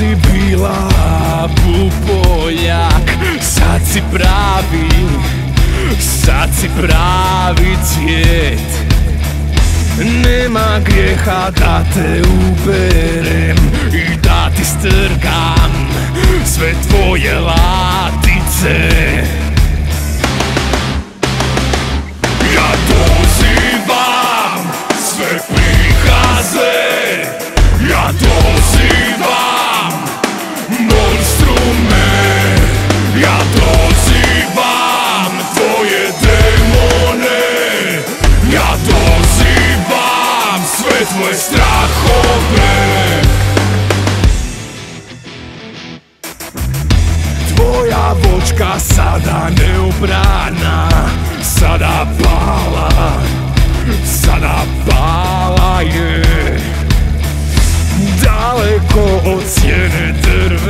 si bila pupoljak Sad si pravi, sad si pravi cvijet. Nema grijeha da te uberem i da ti strgam Sve tvoje latice tvoje strahove Tvoja vočka sada neobrana Sada pala Sada pala je. Daleko od sjene drveća